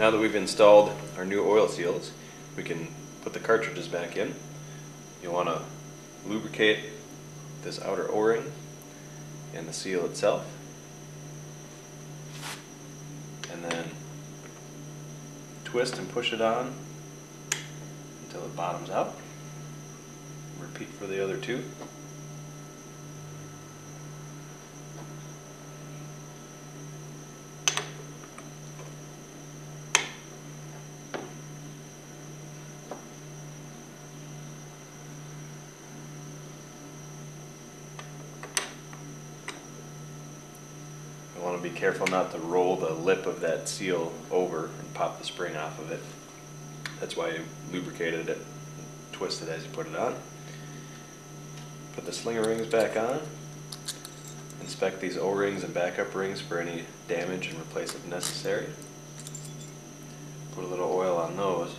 Now that we've installed our new oil seals, we can put the cartridges back in. You'll want to lubricate this outer o-ring and the seal itself. And then twist and push it on until it bottoms out. Repeat for the other two. You be careful not to roll the lip of that seal over and pop the spring off of it. That's why you lubricated it, twist it as you put it on. Put the slinger rings back on. Inspect these O-rings and backup rings for any damage and replace if necessary. Put a little oil on those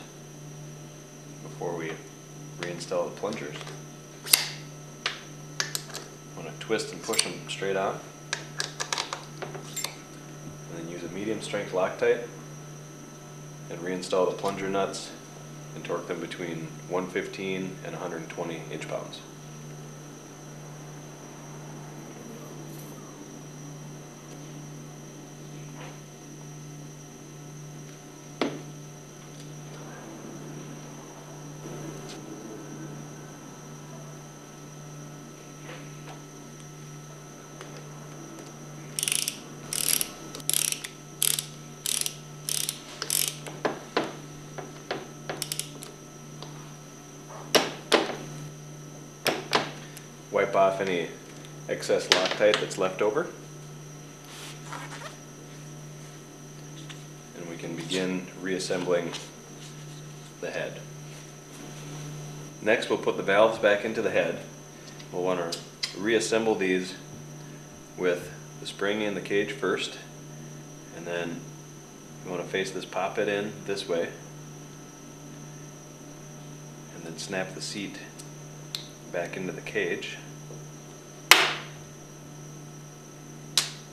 before we reinstall the plungers. Want to twist and push them straight on. And then use a medium strength Loctite and reinstall the plunger nuts and torque them between 115 and 120 inch pounds. Wipe off any excess Loctite that's left over. And we can begin reassembling the head. Next, we'll put the valves back into the head. We'll want to reassemble these with the spring in the cage first, and then you want to face this poppet in this way, and then snap the seat back into the cage.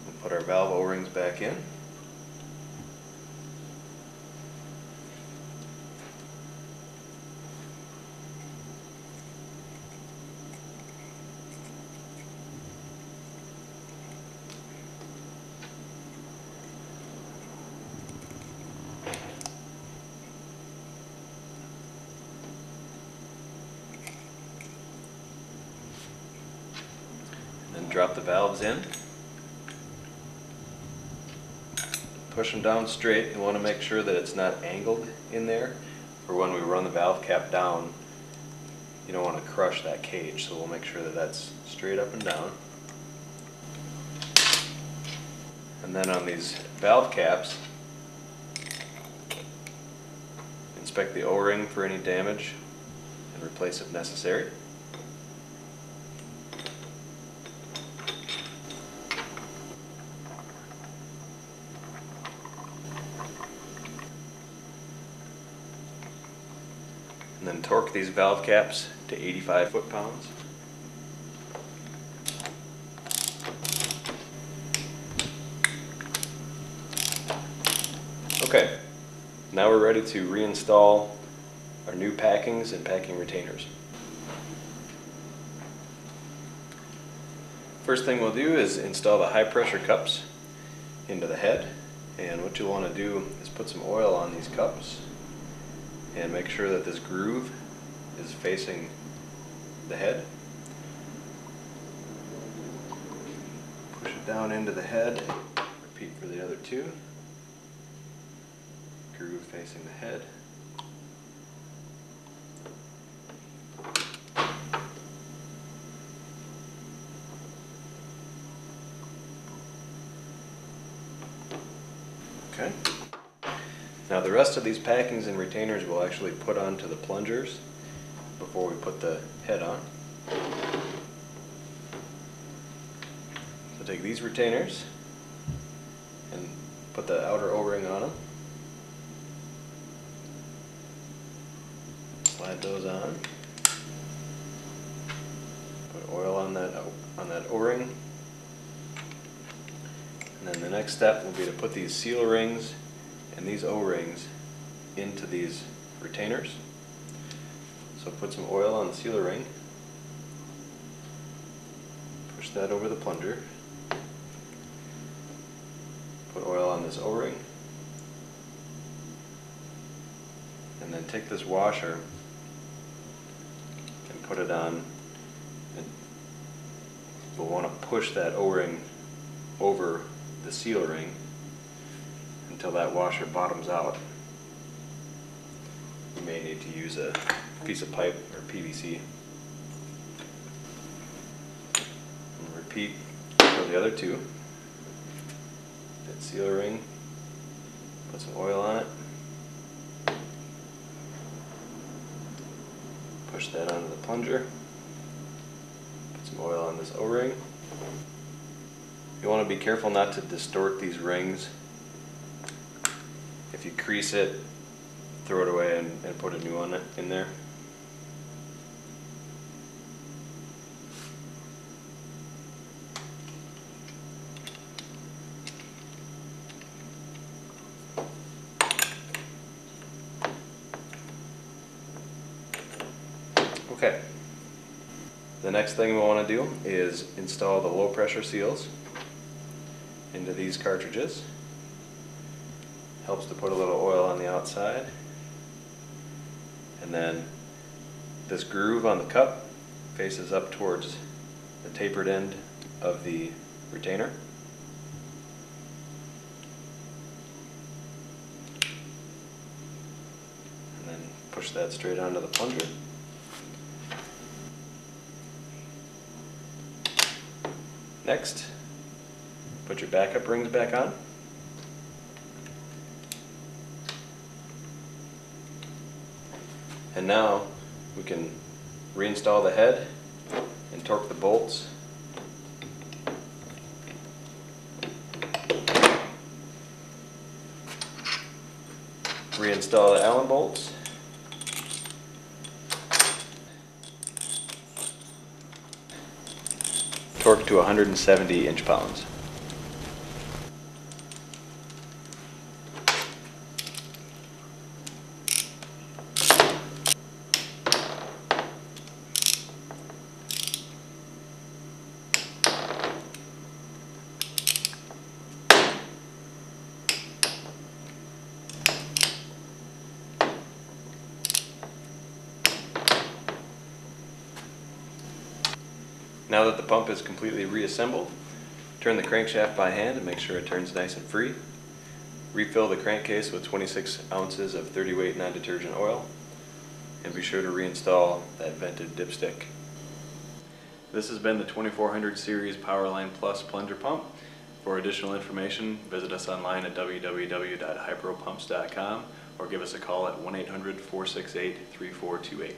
We'll put our valve O-rings back in. Then drop the valves in. Push them down straight. You want to make sure that it's not angled in there. For when we run the valve cap down, you don't want to crush that cage. So we'll make sure that that's straight up and down. And then on these valve caps, inspect the O-ring for any damage and replace if necessary. Then torque these valve caps to 85 foot-pounds. Okay, now we're ready to reinstall our new packings and packing retainers. First thing we'll do is install the high pressure cups into the head. And what you'll want to do is put some oil on these cups and make sure that this groove is facing the head. Push it down into the head. Repeat for the other two. Groove facing the head. Okay. Now the rest of these packings and retainers we'll actually put onto the plungers before we put the head on. So take these retainers and put the outer O-ring on them. Slide those on. Put oil on that on that O-ring. And then the next step will be to put these seal rings and these O-rings into these retainers. So put some oil on the sealer ring. Push that over the plunger. Put oil on this O-ring. And then take this washer and put it on. And we'll want to push that O-ring over the seal ring until that washer bottoms out. You may need to use a piece of pipe or PVC. And repeat for the other two. That seal ring, put some oil on it. Push that onto the plunger. Put some oil on this O-ring. You want to be careful not to distort these rings. If you crease it, throw it away and, and put a new one in there. Okay. The next thing we want to do is install the low pressure seals into these cartridges. Helps to put a little oil on the outside. And then this groove on the cup faces up towards the tapered end of the retainer. And then push that straight onto the plunger. Next, put your backup rings back on. And now we can reinstall the head and torque the bolts. Reinstall the Allen bolts. Torque to 170 inch Now that the pump is completely reassembled, turn the crankshaft by hand and make sure it turns nice and free. Refill the crankcase with 26 ounces of 30 weight non-detergent oil and be sure to reinstall that vented dipstick. This has been the 2400 series Powerline Plus plunger pump. For additional information, visit us online at www.hypropumps.com or give us a call at 1-800-468-3428.